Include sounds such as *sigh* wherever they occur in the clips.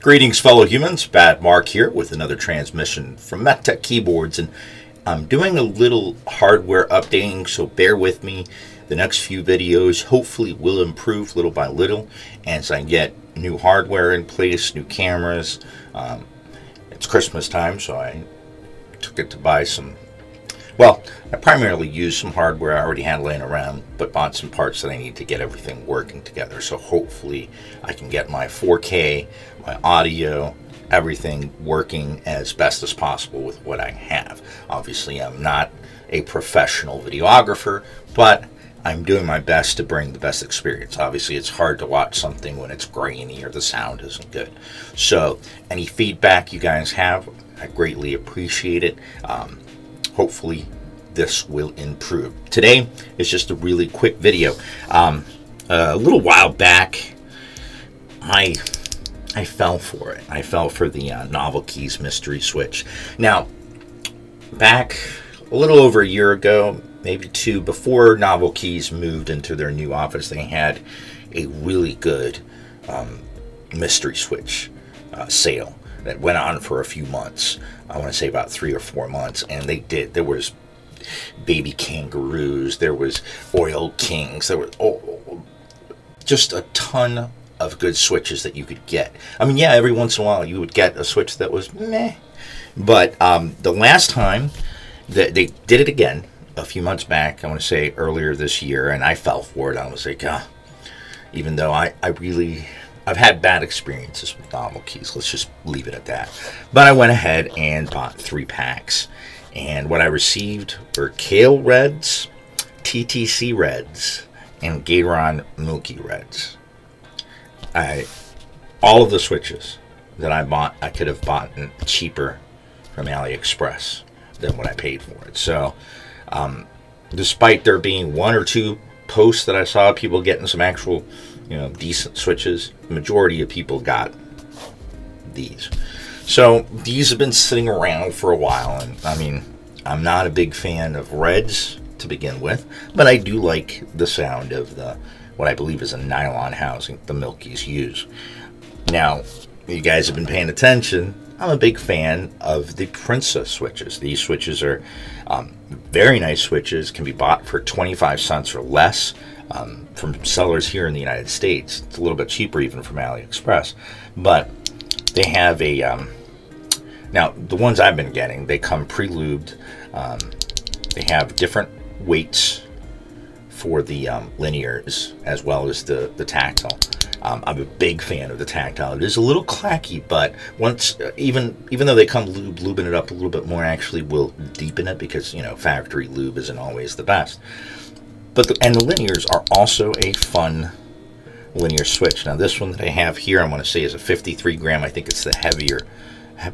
Greetings, fellow humans. Bad Mark here with another transmission from MechTech Keyboards, and I'm doing a little hardware updating, so bear with me. The next few videos hopefully will improve little by little as I get new hardware in place, new cameras. Um, it's Christmas time, so I took it to buy some well, I primarily use some hardware I already had laying around, but bought some parts that I need to get everything working together. So hopefully I can get my 4K, my audio, everything working as best as possible with what I have. Obviously, I'm not a professional videographer, but I'm doing my best to bring the best experience. Obviously, it's hard to watch something when it's grainy or the sound isn't good. So, any feedback you guys have, I greatly appreciate it. Um, hopefully this will improve. Today is just a really quick video. Um, a little while back, I I fell for it. I fell for the uh, Novel Keys mystery switch. Now, back a little over a year ago, maybe two, before Novel Keys moved into their new office, they had a really good um, mystery switch uh, sale that went on for a few months. I want to say about three or four months, and they did. There was baby kangaroos, there was oil kings, there were oh, just a ton of good switches that you could get. I mean, yeah, every once in a while you would get a switch that was meh, but um, the last time that they did it again a few months back, I want to say earlier this year, and I fell for it. I was like, ah, even though I, I really I've had bad experiences with novel keys. Let's just leave it at that. But I went ahead and bought three packs. And what I received were Kailh Reds, TTC Reds, and Gateron Milky Reds. I, all of the switches that I bought, I could have bought cheaper from AliExpress than what I paid for it. So, um, despite there being one or two posts that I saw people getting some actual you know, decent switches. Majority of people got these. So these have been sitting around for a while, and I mean, I'm not a big fan of reds to begin with, but I do like the sound of the what I believe is a nylon housing the Milkies use. Now, you guys have been paying attention. I'm a big fan of the Princess switches. These switches are um, very nice switches, can be bought for 25 cents or less um, from sellers here in the United States. It's a little bit cheaper even from AliExpress, but they have a um, now the ones I've been getting they come pre-lubed. Um, they have different weights for the um, linears as well as the the tactile. Um, I'm a big fan of the tactile. It is a little clacky, but once uh, even even though they come lube, lubing it up a little bit more actually will deepen it because you know factory lube isn't always the best. But the, and the linears are also a fun linear switch. Now this one that I have here, I'm going to say is a 53 gram. I think it's the heavier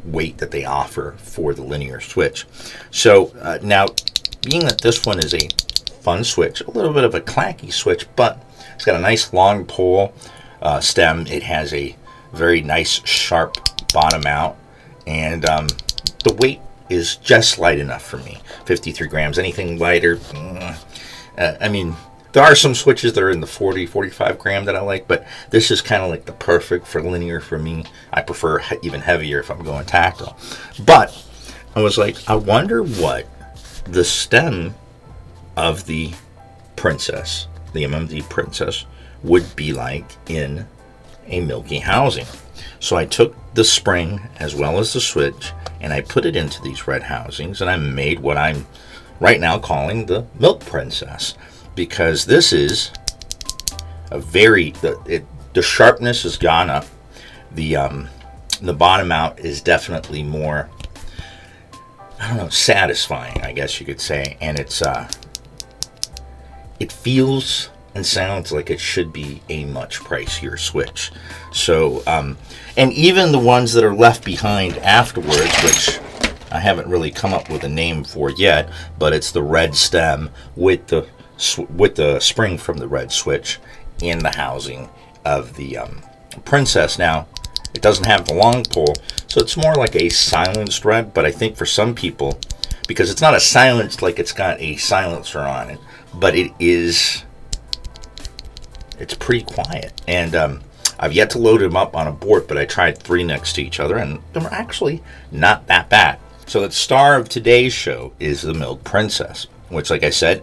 weight that they offer for the linear switch. So uh, now, being that this one is a fun switch, a little bit of a clacky switch, but it's got a nice long pole uh, stem. It has a very nice sharp bottom out, and um, the weight is just light enough for me. 53 grams. Anything lighter, uh, I mean, there are some switches that are in the 40, 45 gram that I like, but this is kind of like the perfect for linear for me. I prefer even heavier if I'm going tactile. But I was like, I wonder what the stem of the Princess, the MMD Princess, would be like in a Milky housing. So I took the spring as well as the switch and I put it into these red housings and I made what I'm right now calling the Milk Princess because this is a very the it, the sharpness has gone up. The um, the bottom out is definitely more I don't know satisfying, I guess you could say, and it's uh, it feels and sounds like it should be a much pricier switch. So, um, and even the ones that are left behind afterwards, which I haven't really come up with a name for yet, but it's the red stem with the with the spring from the red switch in the housing of the um, Princess. Now, it doesn't have the long pole, so it's more like a silenced red, but I think for some people, because it's not a silenced like it's got a silencer on it, but it is. It's pretty quiet, and um, I've yet to load them up on a board, but I tried three next to each other, and they're actually not that bad. So the star of today's show is the Milk Princess, which, like I said,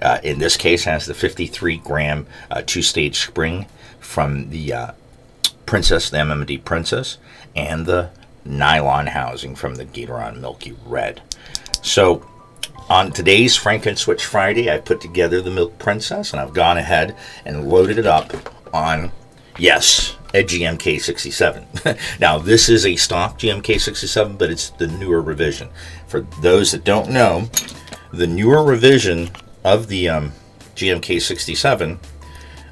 uh, in this case has the 53 gram uh, two-stage spring from the uh, Princess, the MMD Princess, and the nylon housing from the Gateron Milky Red. So on today's Franken Switch Friday, I put together the Milk Princess, and I've gone ahead and loaded it up on Yes, a GMK 67. *laughs* now, this is a stock GMK 67, but it's the newer revision. For those that don't know, the newer revision of the um, GMK 67,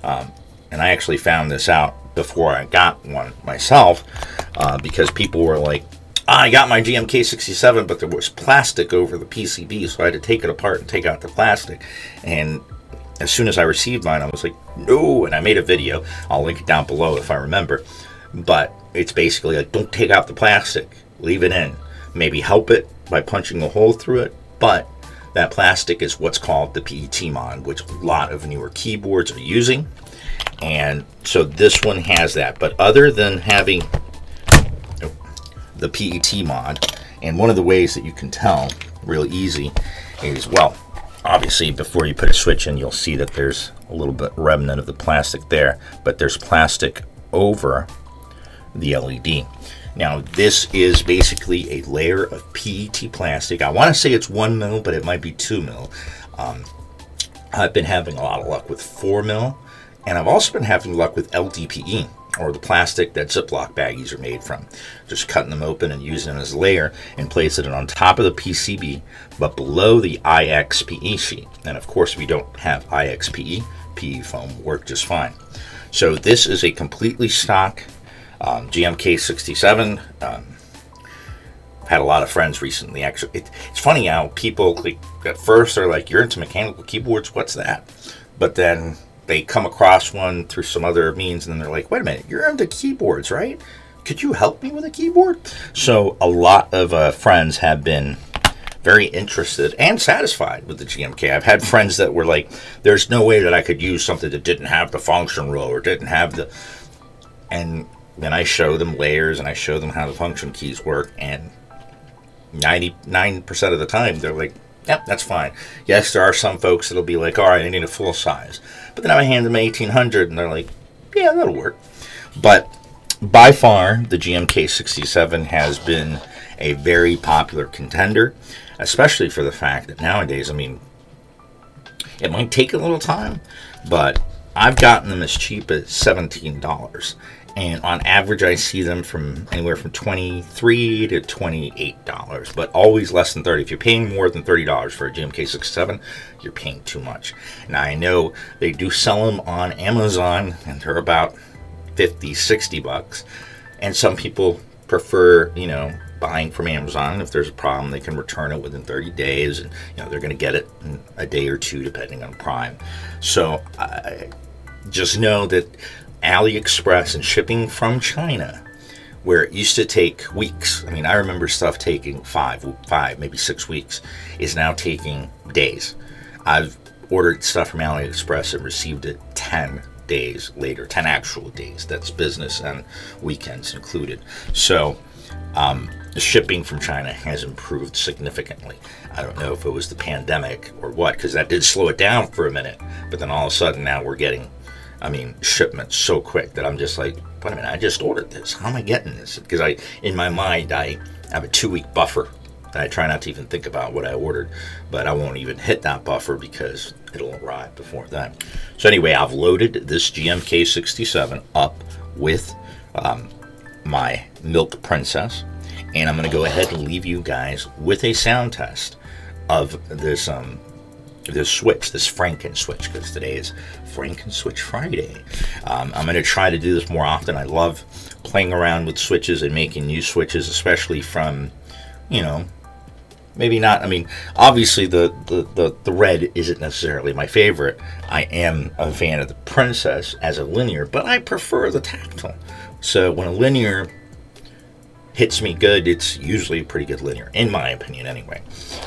um, and I actually found this out before I got one myself uh, because people were like, I got my GMK 67, but there was plastic over the PCB, so I had to take it apart and take out the plastic. And as soon as I received mine, I was like, no. And I made a video. I'll link it down below if I remember. But it's basically like, don't take out the plastic, leave it in. Maybe help it by punching a hole through it. But that plastic is what's called the PET mod, which a lot of newer keyboards are using. And so this one has that. But other than having the PET mod, and one of the ways that you can tell real easy is, well, obviously before you put a switch in you'll see that there's a little bit remnant of the plastic there but there's plastic over the LED now this is basically a layer of PET plastic. I want to say it's one mil but it might be two mil. Um, I've been having a lot of luck with four mil and I've also been having luck with LDPE or the plastic that Ziploc baggies are made from. Just cutting them open and using them as a layer and placing it on top of the PCB, but below the IXPE sheet. And of course, we don't have IXPE, PE foam work just fine. So this is a completely stock um, GMK67. Um, had a lot of friends recently. Actually, it, it's funny how people like at first are like, "You're into mechanical keyboards? What's that?" But then they come across one through some other means and then they're like, wait a minute, you're into keyboards, right? Could you help me with a keyboard? So a lot of uh, friends have been very interested and satisfied with the GMK. I've had friends that were like, there's no way that I could use something that didn't have the function row or didn't have the. And then I show them layers and I show them how the function keys work. And 99% of the time, they're like, yep, that's fine. Yes, there are some folks that'll be like, all right, I need a full size. But then I hand them 1800 and they're like, yeah, that'll work. But by far, the GMK 67 has been a very popular contender, especially for the fact that nowadays, I mean, it might take a little time, but I've gotten them as cheap as $17 and on average i see them from anywhere from 23 to 28 dollars but always less than 30 if you're paying more than 30 dollars for a gmk67 you're paying too much. Now i know they do sell them on amazon and they're about 50 60 bucks and some people prefer you know buying from amazon. If there's a problem they can return it within 30 days and you know they're going to get it in a day or two depending on prime. So I, just know that AliExpress and shipping from China, where it used to take weeks. I mean, I remember stuff taking five, five, maybe six weeks, is now taking days. I've ordered stuff from AliExpress and received it 10 days later, 10 actual days. That's business and weekends included. So, um, the shipping from China has improved significantly. I don't know if it was the pandemic or what, because that did slow it down for a minute. But then all of a sudden now we're getting I mean, shipments so quick that I'm just like, wait a minute, I just ordered this. How am I getting this? Because I, in my mind, I have a two week buffer. I try not to even think about what I ordered, but I won't even hit that buffer because it'll arrive before then. So anyway, I've loaded this GMK67 up with um, my Milk Princess, and I'm going to go ahead and leave you guys with a sound test of this um, this switch, this Franken switch, because today is Franken Switch Friday. Um, I'm going to try to do this more often. I love playing around with switches and making new switches, especially from, you know, maybe not. I mean, obviously the, the, the, the red isn't necessarily my favorite. I am a fan of the Princess as a linear, but I prefer the tactile. So when a linear hits me good, it's usually a pretty good linear, in my opinion, anyway.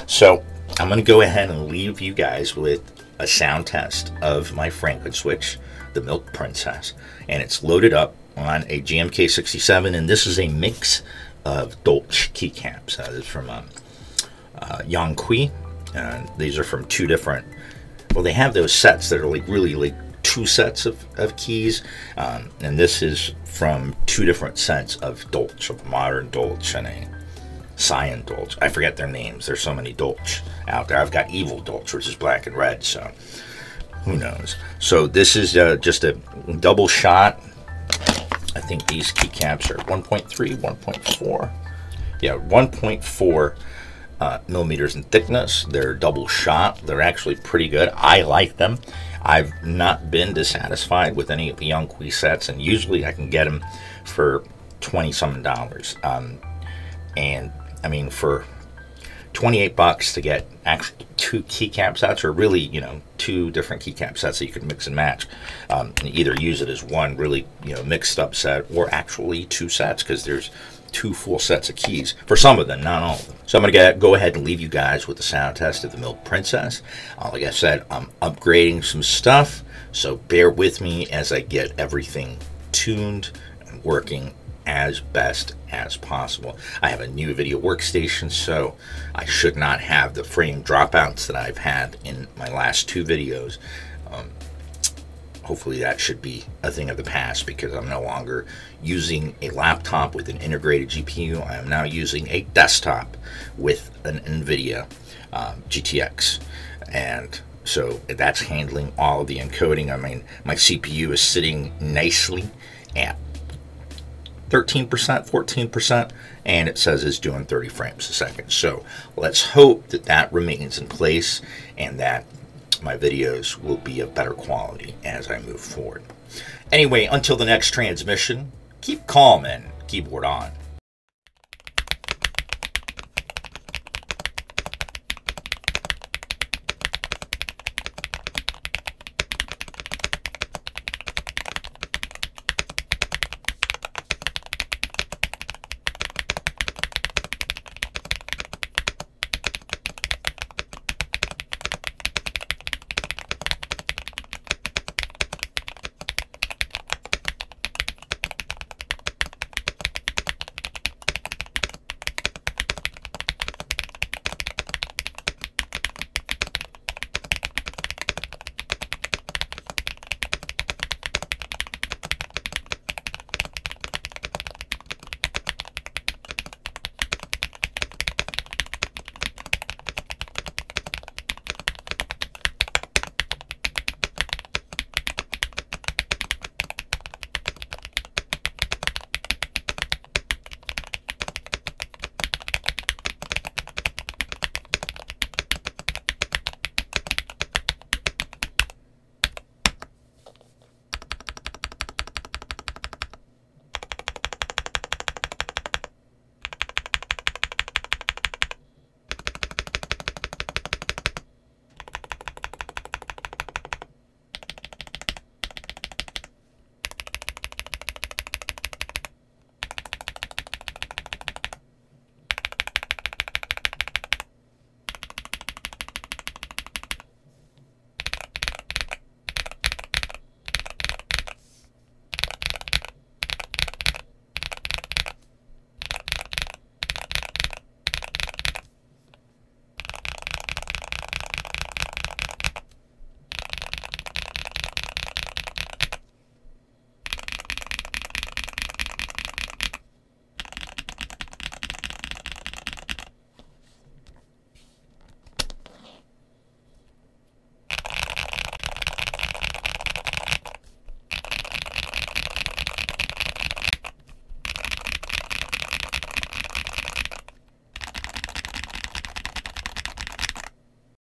So I'm going to go ahead and leave you guys with a sound test of my Franken switch, the Milk Princess, and it's loaded up on a GMK67, and this is a mix of Dolch keycaps. Uh, this is from um, uh, Yongqi, and these are from two different. Well, they have those sets that are like really like two sets of, of keys, um, and this is from two different sets of Dolch, of modern Dolch and a Cyan Dolch. I forget their names. There's so many Dolch out there. I've got Evil Dolch, which is black and red, so who knows. So this is uh, just a double shot. I think these keycaps are 1.3, 1.4. Yeah, 1.4 uh, millimeters in thickness. They're double shot. They're actually pretty good. I like them. I've not been dissatisfied with any of the Yongqi sets, and usually I can get them for 20 some dollars. Um, and I mean, for 28 bucks to get actually two keycap sets, or really, you know, two different keycap sets that you can mix and match. Um, and either use it as one really, you know, mixed up set, or actually two sets, because there's two full sets of keys for some of them, not all of them. So I'm going to go ahead and leave you guys with the sound test of the Milk Princess. Uh, like I said, I'm upgrading some stuff, so bear with me as I get everything tuned and working as best as possible. I have a new video workstation, so I should not have the frame dropouts that I've had in my last two videos. Um, hopefully that should be a thing of the past because I'm no longer using a laptop with an integrated GPU. I am now using a desktop with an NVIDIA um, GTX. And so that's handling all of the encoding. I mean, my CPU is sitting nicely at 13%, 14%, and it says it's doing 30 frames a second. So let's hope that that remains in place and that my videos will be of better quality as I move forward. Anyway, until the next transmission, keep calm and keyboard on.